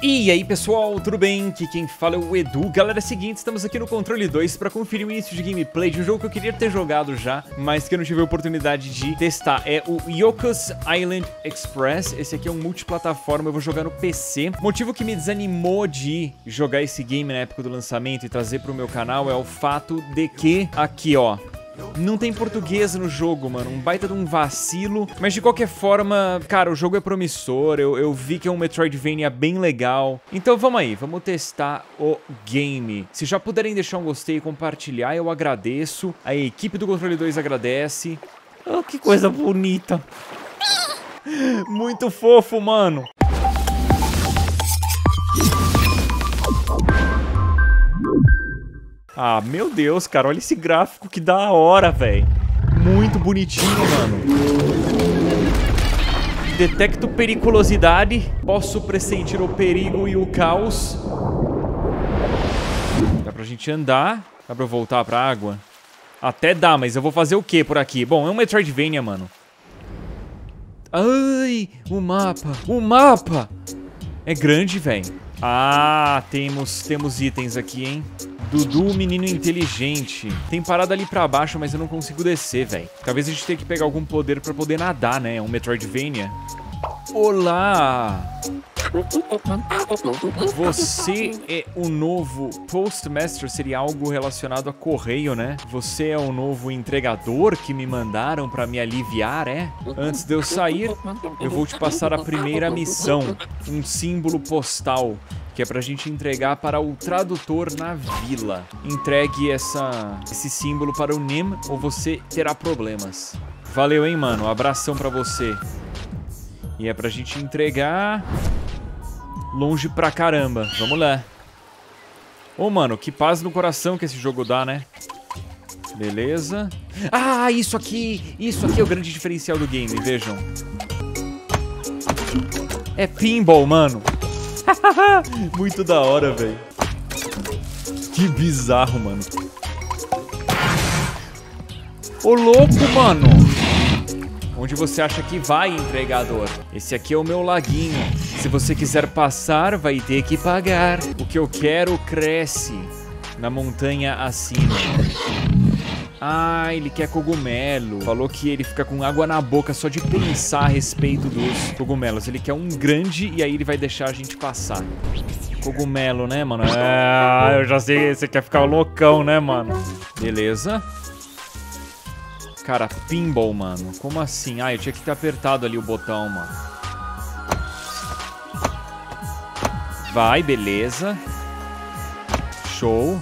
E aí pessoal, tudo bem? Aqui quem fala é o Edu. Galera, é seguinte, estamos aqui no Controle 2 para conferir o início de gameplay de um jogo que eu queria ter jogado já, mas que eu não tive a oportunidade de testar. É o Yoko's Island Express. Esse aqui é um multiplataforma, eu vou jogar no PC. Motivo que me desanimou de jogar esse game na época do lançamento e trazer para o meu canal é o fato de que aqui, ó, não tem português no jogo, mano. Um baita de um vacilo. Mas de qualquer forma, cara, o jogo é promissor. Eu, eu vi que é um Metroidvania bem legal. Então vamos aí, vamos testar o game. Se já puderem deixar um gostei e compartilhar, eu agradeço. A equipe do Controle 2 agradece. Oh, que coisa bonita. Muito fofo, mano. Ah, meu Deus, cara, olha esse gráfico que da hora, velho. Muito bonitinho, mano. Detecto periculosidade. Posso pressentir o perigo e o caos. Dá pra gente andar. Dá pra eu voltar pra água? Até dá, mas eu vou fazer o que por aqui? Bom, é um Metroidvania, mano. Ai, o mapa. O mapa! É grande, velho. Ah, temos, temos itens aqui, hein? Dudu, menino inteligente. Tem parada ali pra baixo, mas eu não consigo descer, velho. Talvez a gente tenha que pegar algum poder pra poder nadar, né? Um Metroidvania. Olá! Você é o novo Postmaster, seria algo relacionado a correio, né? Você é o novo entregador que me mandaram pra me aliviar, é? Antes de eu sair, eu vou te passar a primeira missão, um símbolo postal que é pra gente entregar para o tradutor na vila. Entregue essa, esse símbolo para o Nim ou você terá problemas. Valeu, hein, mano? Abração pra você. E é pra gente entregar longe pra caramba. Vamos lá. Ô, oh, mano, que paz no coração que esse jogo dá, né? Beleza. Ah, isso aqui! Isso aqui é o grande diferencial do game, vejam. É pinball, mano. Muito da hora, velho. Que bizarro, mano. Ô, louco, mano. Onde você acha que vai, empregador? Esse aqui é o meu laguinho. Se você quiser passar, vai ter que pagar. O que eu quero cresce na montanha acima. Ah, ele quer cogumelo. Falou que ele fica com água na boca só de pensar a respeito dos cogumelos. Ele quer um grande e aí ele vai deixar a gente passar. Cogumelo, né, mano? Ah, eu já sei. Você quer ficar loucão, né, mano? Beleza. Cara, pinball, mano. Como assim? Ah, eu tinha que ter apertado ali o botão, mano. Vai, beleza. Show.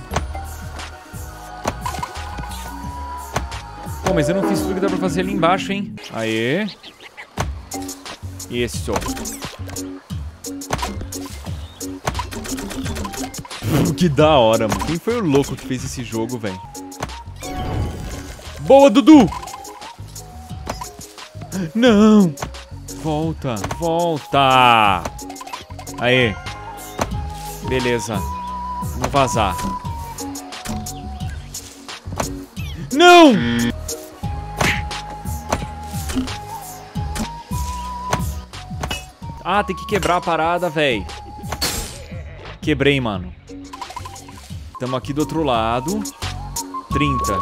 Pô, mas eu não fiz tudo que dá pra fazer ali embaixo, hein? Aê. Isso. que da hora, mano. Quem foi o louco que fez esse jogo, velho? Boa, Dudu! Não! Volta, volta! Aê. Beleza. Vamos vazar. Não! Ah, tem que quebrar a parada, velho. Quebrei, mano. Tamo aqui do outro lado. 30.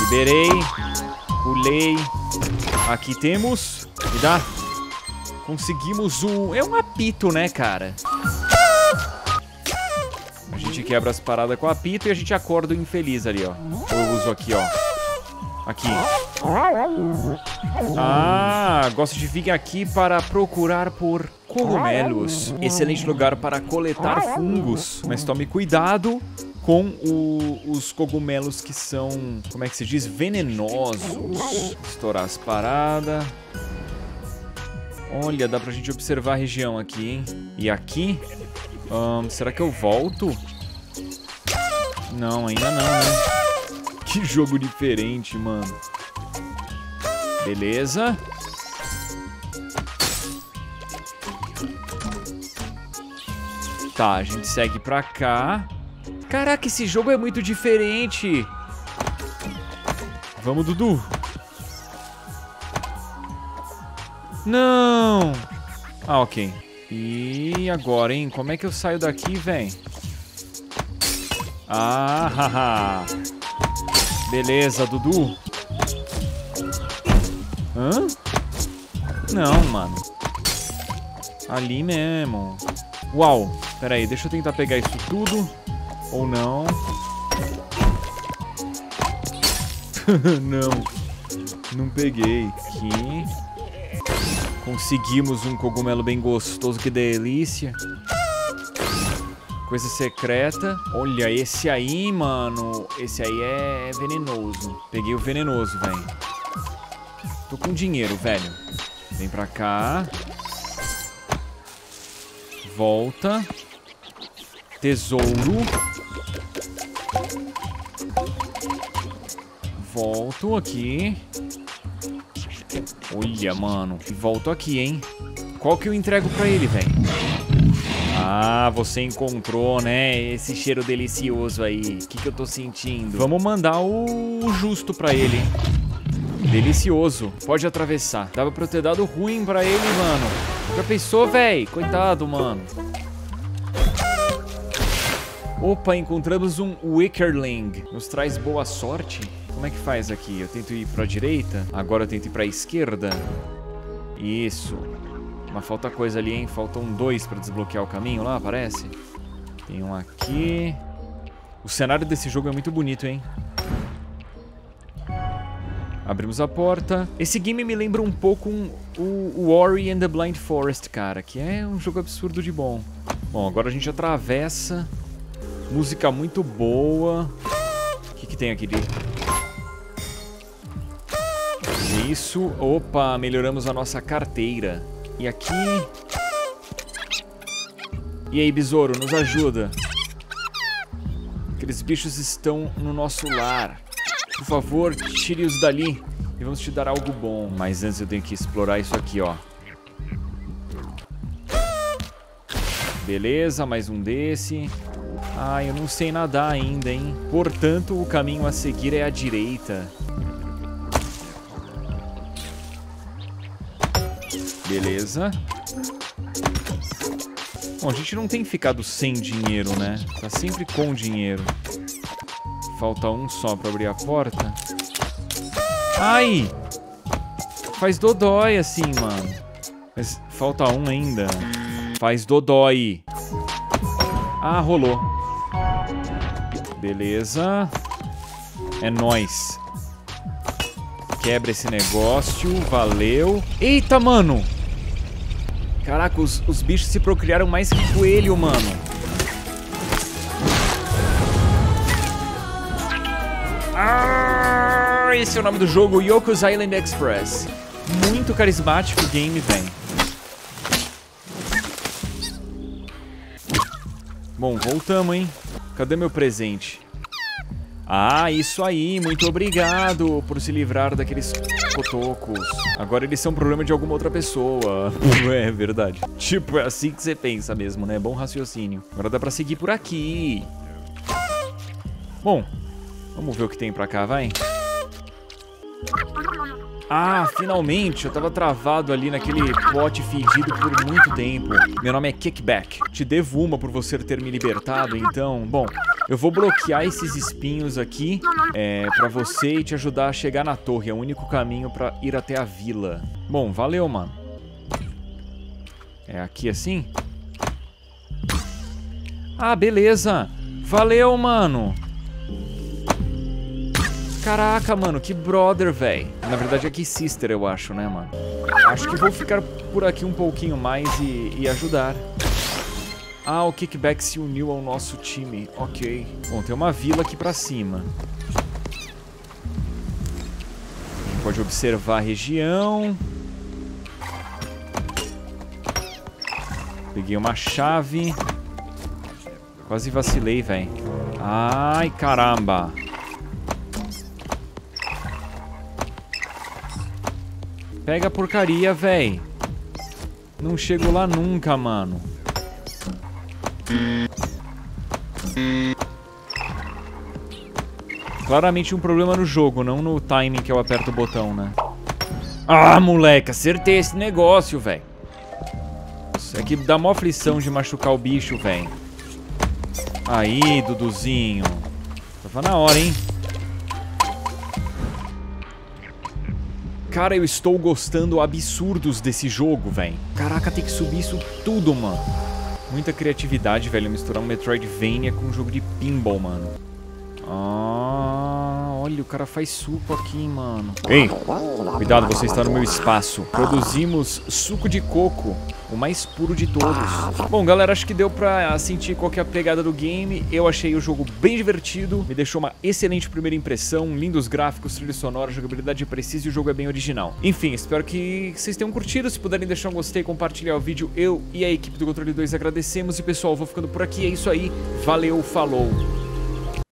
Liberei. Pulei. Aqui temos. Me dá. Conseguimos um... É um apito, né, cara? A gente quebra as paradas com apito e a gente acorda o infeliz ali, ó. Eu uso aqui, ó. Aqui. Ah, gosto de vir aqui para procurar por cogumelos. Excelente lugar para coletar fungos. Mas tome cuidado com o, os cogumelos que são, como é que se diz, venenosos. Estourar as paradas. Olha, dá pra gente observar a região aqui, hein? E aqui? Um, será que eu volto? Não, ainda não, né? Que jogo diferente, mano. Beleza. Tá, a gente segue pra cá. Caraca, esse jogo é muito diferente. Vamos, Dudu. Não. Ah, ok. E agora, hein? Como é que eu saio daqui, vem? Ah, haha. Beleza, Dudu. Hã? Não, mano. Ali mesmo. Uau. Pera aí, deixa eu tentar pegar isso tudo. Ou não. não. Não peguei. Aqui. Conseguimos um cogumelo bem gostoso, que delícia. Coisa secreta. Olha, esse aí, mano. Esse aí é venenoso. Peguei o venenoso, velho. Tô com dinheiro, velho. Vem pra cá. Volta. Tesouro. Volto aqui. Olha, mano. E volto aqui, hein? Qual que eu entrego pra ele, velho? Ah, você encontrou, né? Esse cheiro delicioso aí. O que, que eu tô sentindo? Vamos mandar o justo pra ele. Delicioso. Pode atravessar. Dava pra eu ter dado ruim pra ele, mano. Já pensou, véi? Coitado, mano. Opa, encontramos um Wickerling. Nos traz boa sorte. Como é que faz aqui? Eu tento ir pra direita. Agora eu tento ir pra esquerda. Isso. Mas falta coisa ali, hein? Faltam dois pra desbloquear o caminho lá, parece. Tem um aqui. O cenário desse jogo é muito bonito, hein? Abrimos a porta. Esse game me lembra um pouco um, o, Ori and the Blind Forest, cara. Que é um jogo absurdo de bom. Bom, agora a gente atravessa. Música muito boa. O que, que tem aqui de... Isso. Opa, melhoramos a nossa carteira. E aqui... E aí, besouro, nos ajuda. Aqueles bichos estão no nosso lar. Por favor, tire-os dali. E vamos te dar algo bom. Mas antes eu tenho que explorar isso aqui, ó. Beleza, mais um desse. Ah, eu não sei nadar ainda, hein? Portanto, o caminho a seguir é a direita. Beleza. Bom, a gente não tem ficado sem dinheiro, né? Tá sempre com dinheiro. Falta um só pra abrir a porta. Ai! Faz dodói assim, mano. Mas falta um ainda. Faz dodói. Ah, rolou. Beleza. É nóis. Quebra esse negócio. Valeu. Eita, mano! Caraca, os, os bichos se procriaram mais que coelho, mano. Ah, esse é o nome do jogo, Yoko's Island Express. Muito carismático o game, vem. Bom, voltamos, hein? Cadê meu presente? Ah, isso aí, muito obrigado por se livrar daqueles cotocos. Agora eles são problema de alguma outra pessoa. é verdade. Tipo, é assim que você pensa mesmo, né? Bom raciocínio. Agora dá pra seguir por aqui. Bom, Vamos ver o que tem pra cá, vai. Ah, finalmente! Eu tava travado ali naquele pote fedido por muito tempo. Meu nome é Kickback. Te devo uma por você ter me libertado, então... Bom, eu vou bloquear esses espinhos aqui é, pra você e te ajudar a chegar na torre. É o único caminho pra ir até a vila. Bom, valeu, mano. É aqui assim? Ah, beleza! Valeu, mano! Caraca, mano, que brother, velho. Na verdade é que sister, eu acho, né, mano? Acho que vou ficar por aqui um pouquinho mais e, e ajudar. Ah, o Kickback se uniu ao nosso time. Ok. Bom, tem uma vila aqui pra cima. Pode observar a região. Peguei uma chave. Quase vacilei, velho. Ai, caramba. Pega a porcaria, véi. Não chego lá nunca, mano. Claramente um problema no jogo, não no timing que eu aperto o botão, né? Ah, moleque, acertei esse negócio, velho. É que dá mó aflição de machucar o bicho, velho. Aí, Duduzinho. Tava na hora, hein? Cara, eu estou gostando absurdos desse jogo, velho. Caraca, tem que subir isso tudo, mano. Muita criatividade, velho, misturar um Metroidvania com um jogo de pinball, mano. Olha, o cara faz suco aqui, mano. Ei, cuidado, você está no meu espaço. Produzimos suco de coco, o mais puro de todos. Bom, galera, acho que deu pra sentir qual que é a pegada do game. Eu achei o jogo bem divertido, me deixou uma excelente primeira impressão, lindos gráficos, trilha sonora, jogabilidade precisa e o jogo é bem original. Enfim, espero que vocês tenham curtido. Se puderem deixar um gostei, compartilhar o vídeo, eu e a equipe do Controle 2 agradecemos. E pessoal, vou ficando por aqui, é isso aí. Valeu, falou!